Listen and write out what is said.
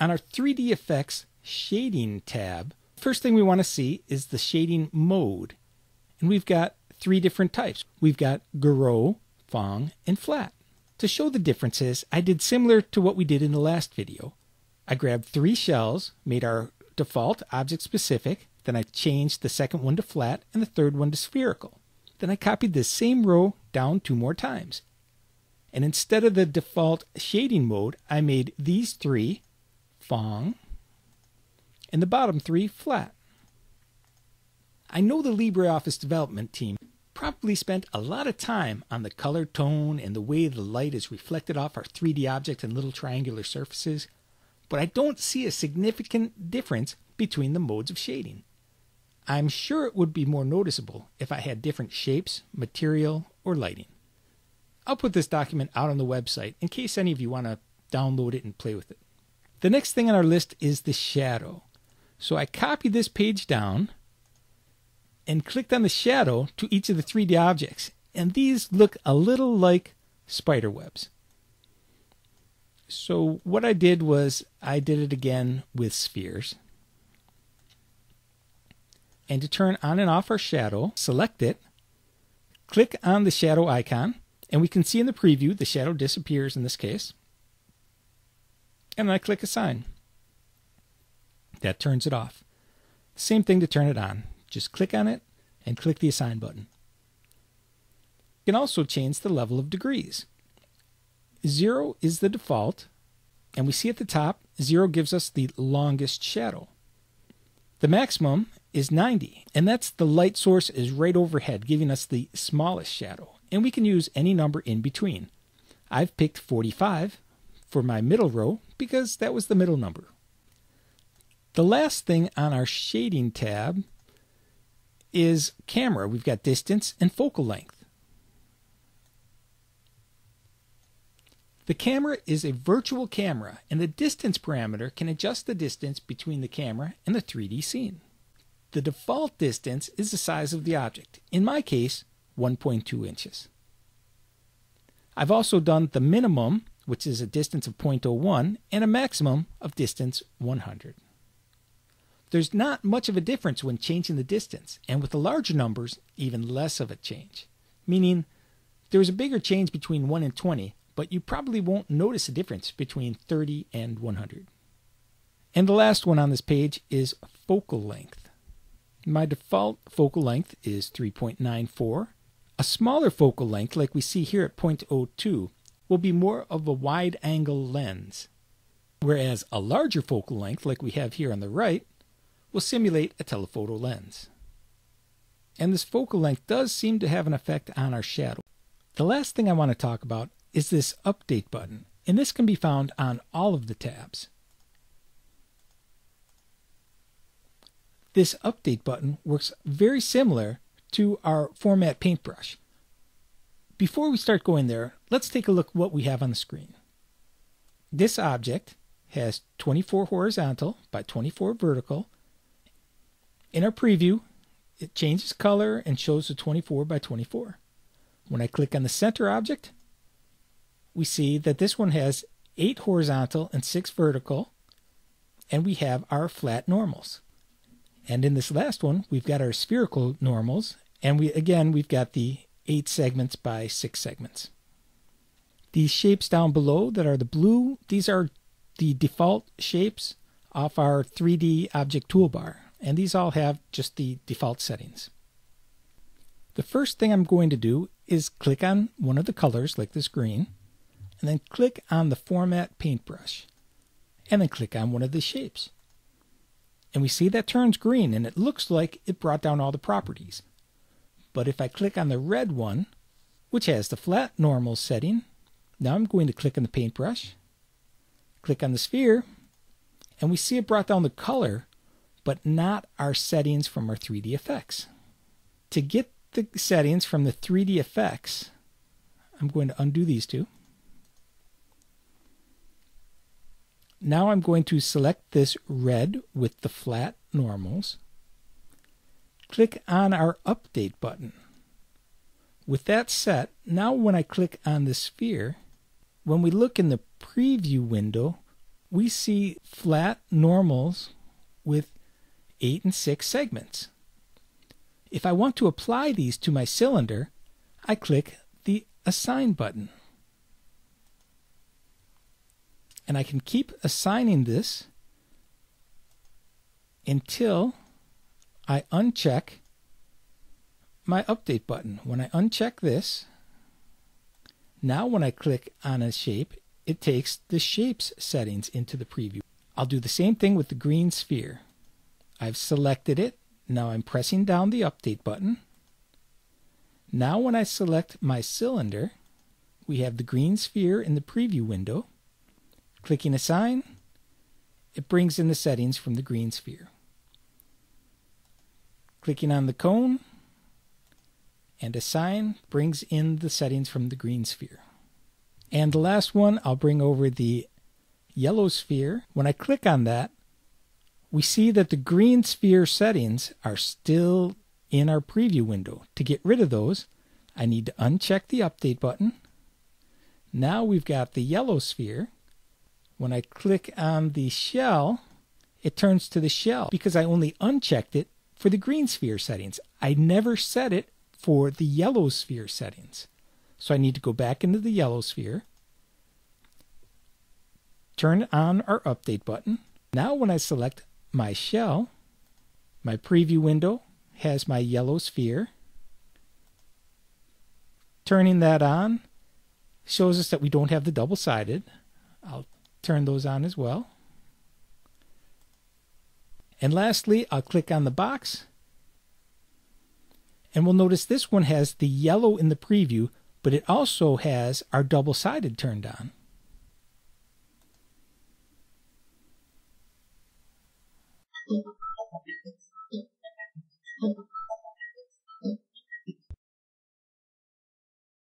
On our 3D Effects Shading tab, first thing we want to see is the shading mode. And we've got three different types. We've got Gouraud, Phong, and Flat. To show the differences, I did similar to what we did in the last video. I grabbed three shells, made our default object specific, then I changed the second one to flat and the third one to spherical. Then I copied this same row down two more times. And instead of the default shading mode, I made these three Phong and the bottom three flat. I know the LibreOffice development team probably spent a lot of time on the color tone and the way the light is reflected off our 3D object and little triangular surfaces but I don't see a significant difference between the modes of shading. I'm sure it would be more noticeable if I had different shapes, material, or lighting. I'll put this document out on the website in case any of you want to download it and play with it. The next thing on our list is the shadow. So I copied this page down and clicked on the shadow to each of the 3D objects. And these look a little like spider webs. So what I did was I did it again with spheres. And to turn on and off our shadow, select it, click on the shadow icon, and we can see in the preview the shadow disappears in this case. And I click assign. That turns it off. Same thing to turn it on. Just click on it and click the assign button. You can also change the level of degrees. Zero is the default, and we see at the top, zero gives us the longest shadow. The maximum is 90, and that's the light source is right overhead, giving us the smallest shadow. And we can use any number in between. I've picked 45 for my middle row because that was the middle number. The last thing on our shading tab is camera. We've got distance and focal length. The camera is a virtual camera, and the distance parameter can adjust the distance between the camera and the 3D scene. The default distance is the size of the object, in my case, 1.2 inches. I've also done the minimum, which is a distance of 0.01, and a maximum of distance 100. There's not much of a difference when changing the distance, and with the larger numbers, even less of a change. Meaning, there is a bigger change between 1 and 20, but you probably won't notice a difference between 30 and 100. And the last one on this page is focal length. My default focal length is 3.94. A smaller focal length, like we see here at 0.02, will be more of a wide angle lens, whereas a larger focal length, like we have here on the right, will simulate a telephoto lens. And this focal length does seem to have an effect on our shadow. The last thing I want to talk about is this Update button, and this can be found on all of the tabs. This Update button works very similar to our Format Paintbrush. Before we start going there, let's take a look what we have on the screen. This object has 24 horizontal by 24 vertical. In our preview, it changes color and shows the 24 by 24. When I click on the center object, we see that this one has eight horizontal and six vertical, and we have our flat normals. And in this last one, we've got our spherical normals, and we again we've got the eight segments by six segments. These shapes down below that are the blue, these are the default shapes off our 3D object toolbar, and these all have just the default settings. The first thing I'm going to do is click on one of the colors, like this green, and then click on the Format Paintbrush, and then click on one of the shapes. And we see that turns green, and it looks like it brought down all the properties. But if I click on the red one, which has the flat normal setting, now I'm going to click on the paintbrush, click on the sphere, and we see it brought down the color, but not our settings from our 3D effects. To get the settings from the 3D effects, I'm going to undo these two. Now I'm going to select this red with the flat normals. Click on our update button. With that set, now when I click on the sphere, when we look in the preview window, we see flat normals with 8 and 6 segments. If I want to apply these to my cylinder, I click the Assign button. And I can keep assigning this until I uncheck my Update button. When I uncheck this, now when I click on a shape, it takes the Shapes settings into the preview. I'll do the same thing with the green sphere. I've selected it. Now I'm pressing down the Update button. Now when I select my cylinder, we have the green sphere in the preview window. Clicking Assign, it brings in the settings from the green sphere. Clicking on the cone and Assign brings in the settings from the green sphere. And the last one, I'll bring over the yellow sphere. When I click on that, we see that the green sphere settings are still in our preview window. To get rid of those, I need to uncheck the update button. Now we've got the yellow sphere. When I click on the shell, it turns to the shell because I only unchecked it for the green sphere settings. I never set it for the yellow sphere settings. So I need to go back into the yellow sphere, turn on our update button. Now when I select my shell, my preview window has my yellow sphere. Turning that on shows us that we don't have the double-sided. I'll turn those on as well. And lastly, I'll click on the box. And we'll notice this one has the yellow in the preview, but it also has our double-sided turned on.